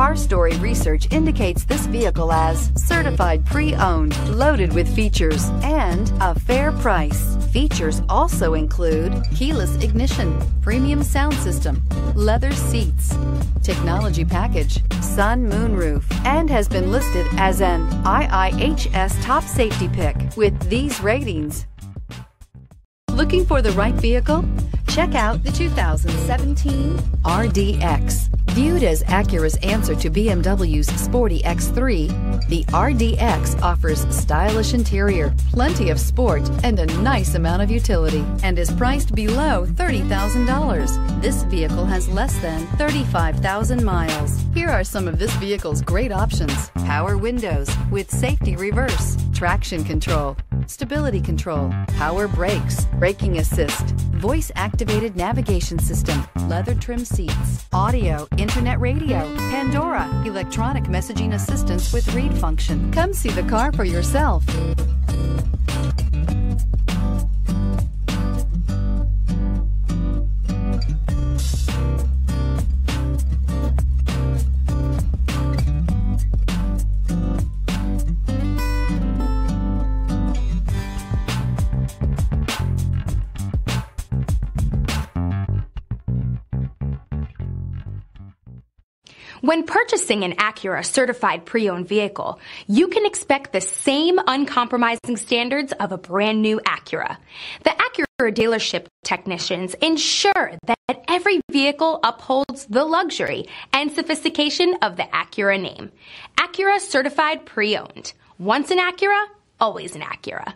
Car Story research indicates this vehicle as certified pre-owned, loaded with features, and a fair price. Features also include keyless ignition, premium sound system, leather seats, technology package, sun moonroof, and has been listed as an IIHS top safety pick with these ratings. Looking for the right vehicle? Check out the 2017 RDX. Viewed as Acura's answer to BMW's sporty X3, the RDX offers stylish interior, plenty of sport, and a nice amount of utility, and is priced below $30,000. This vehicle has less than 35,000 miles. Here are some of this vehicle's great options. Power windows with safety reverse, traction control, stability control, power brakes, braking assist, voice activated navigation system, leather trim seats, audio, internet radio, Pandora, electronic messaging assistance with read function. Come see the car for yourself. When purchasing an Acura certified pre-owned vehicle, you can expect the same uncompromising standards of a brand new Acura. The Acura dealership technicians ensure that every vehicle upholds the luxury and sophistication of the Acura name. Acura certified pre-owned. Once an Acura, always an Acura.